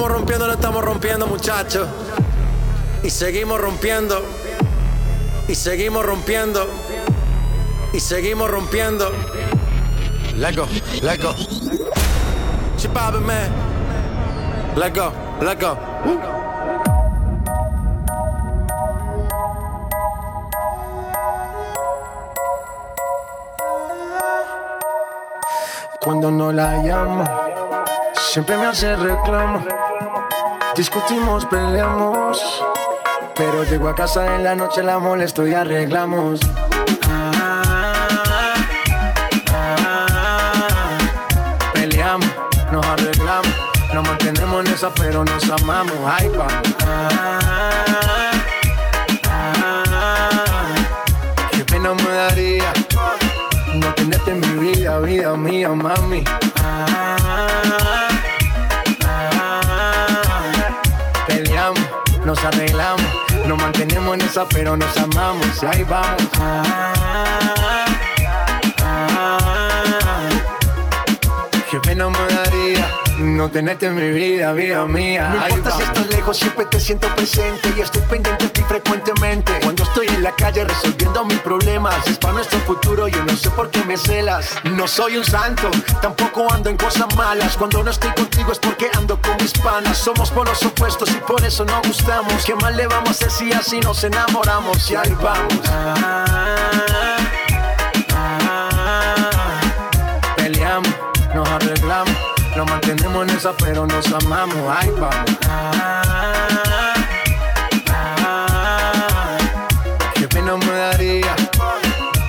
estamos rompiendo, lo estamos rompiendo, muchachos. Y seguimos rompiendo. Y seguimos rompiendo. Y seguimos rompiendo. Let go, let go. Chipabe, man. Let go, let go. Cuando no la llamo, siempre me hace reclamo. Discutimos, peleamos. Pero llego a casa en la noche, la molesto y arreglamos. Peleamos, nos arreglamos. Nos mantenemos en esa, pero nos amamos. Ay, vamos. Qué pena me daría no tenerte en mi vida, vida mía, mami. Nos arreglamos, nos mantenemos en esa, pero nos amamos. Y ahí vamos. Pena me daría no tenerte en mi vida, vida mía. No importa si estás lejos, siempre te siento presente y estoy pendiente de ti frecuentemente. Cuando estoy en la calle resolviendo mis problemas, es para nuestro futuro, yo no sé por qué me celas. No soy un santo, tampoco ando en cosas malas. Cuando no estoy contigo es porque ando con mis panas. Somos por los opuestos y por eso no gustamos. ¿Qué mal le vamos a hacer si así nos enamoramos? Y ahí vamos. Peleamos, pero nos amamos. Ay, vamos. Qué pena me daría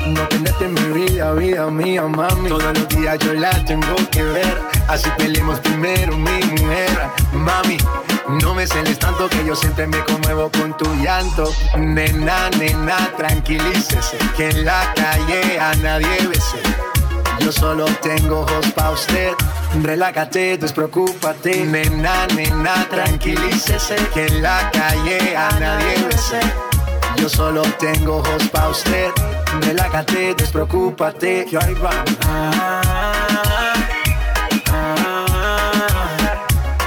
no tenerte en mi vida, vida mía, mami. Todos los días yo la tengo que ver. Así peleemos primero, mi mujer. Mami, no me celes tanto que yo siempre me conmuevo con tu llanto. Nena, nena, tranquilícese. Que en la calle a nadie bese. Yo solo tengo ojos pa' usted. Relájate, despreocúpate. Nena, nena, tranquilícese. Que en la calle a nadie bese. Yo solo tengo ojos pa' usted. Relájate, despreocúpate. Que ahí va.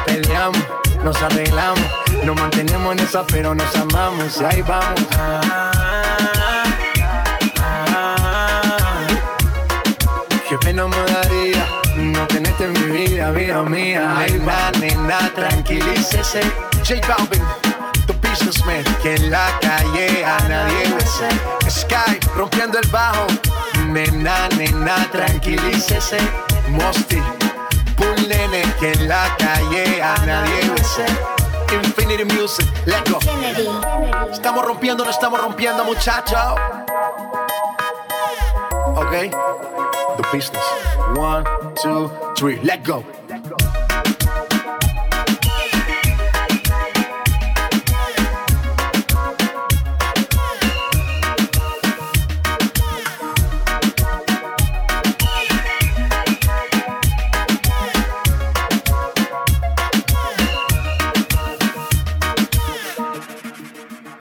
Peleamos, nos arreglamos. Nos mantenemos en esa, pero nos amamos. Y ahí vamos. Vida, vida mía. Ay, va, nena, tranquilícese. J Balvin, the businessman. Que en la calle a nadie bese. Sky, rompiendo el bajo. Nena, nena, tranquilícese. Mosty, Bull Nene. Que en la calle a nadie bese. Infinity Music, let's go. Estamos rompiendo, no estamos rompiendo, muchachos. Ok, the business. One, two, three, let go.